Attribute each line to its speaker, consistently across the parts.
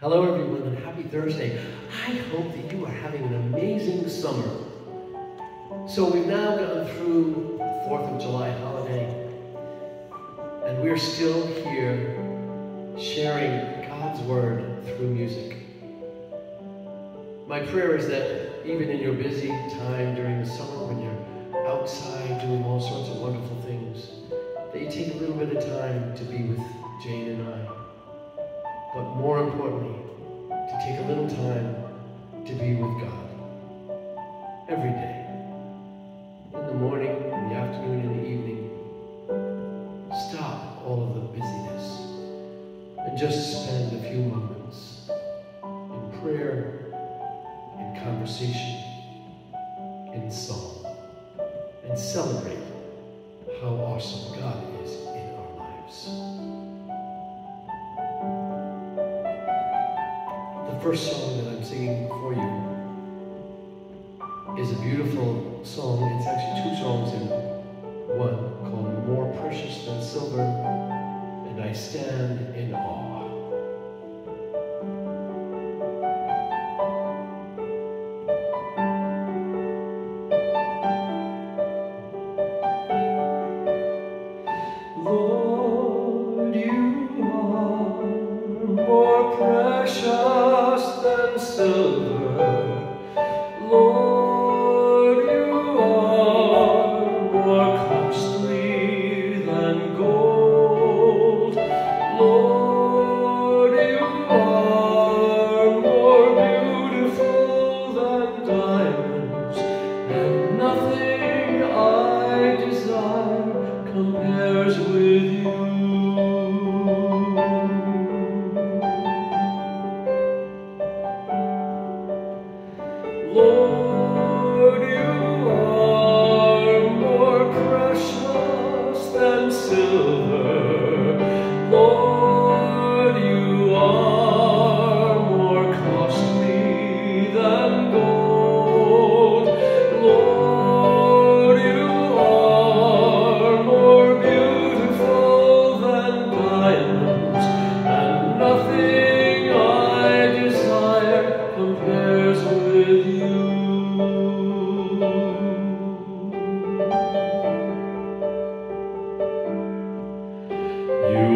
Speaker 1: Hello, everyone, and happy Thursday. I hope that you are having an amazing summer. So, we've now gone through the 4th of July holiday, and we're still here sharing God's Word through music. My prayer is that even in your busy time during the summer when you're outside doing all sorts of wonderful things, that you take a little bit of time to be with Jane and I but more importantly, to take a little time to be with God every day. In the morning, in the afternoon, in the evening. Stop all of the busyness and just spend a few moments in prayer, in conversation, in song, and celebrate how awesome God is first song that I'm singing for you is a beautiful song. It's actually two songs in one called More Precious Than Silver and I Stand in Awe so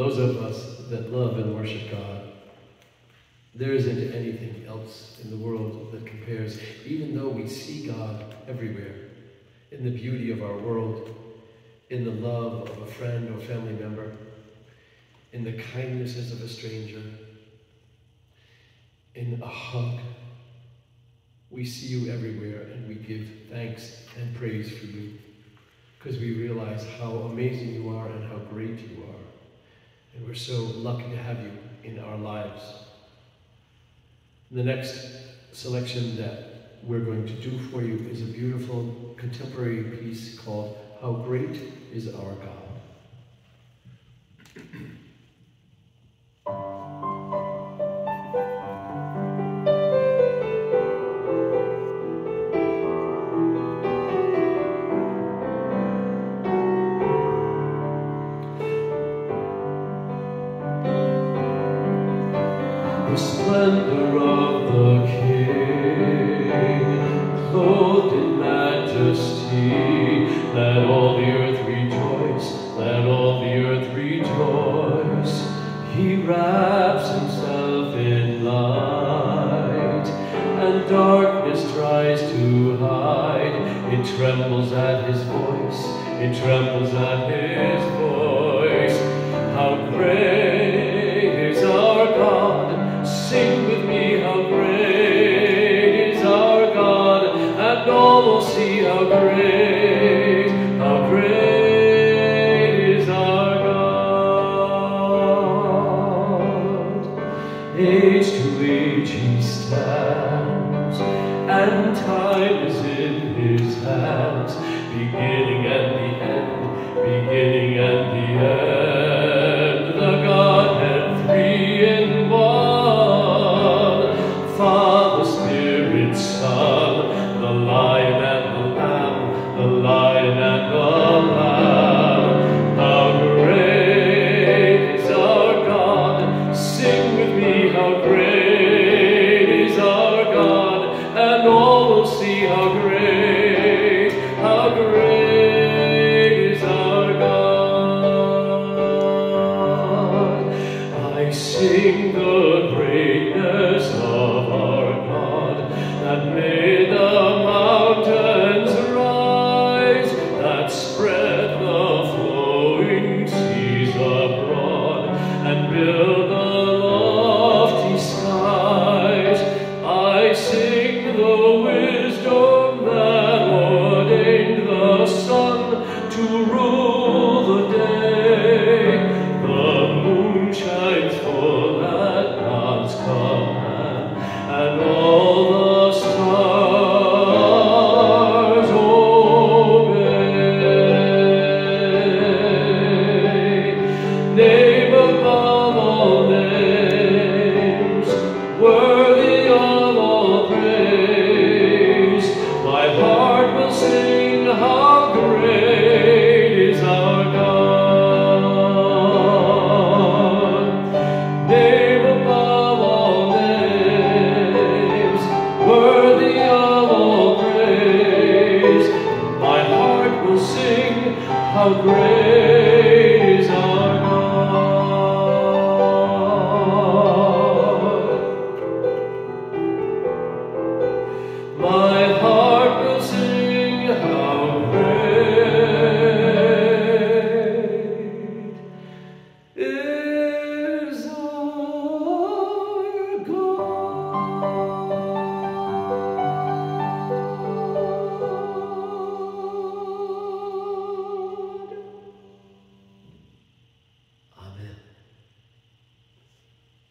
Speaker 1: those of us that love and worship God, there isn't anything else in the world that compares, even though we see God everywhere, in the beauty of our world, in the love of a friend or family member, in the kindnesses of a stranger, in a hug. We see you everywhere and we give thanks and praise for you because we realize how amazing you are and how great you are. And we're so lucky to have you in our lives. The next selection that we're going to do for you is a beautiful contemporary piece called How Great is Our God. The splendor of the King, clothed in majesty, let all the earth rejoice, let all the earth rejoice. He wraps himself in light, and darkness tries to hide. It trembles at his voice, it trembles at his voice. How great! see how great. How great.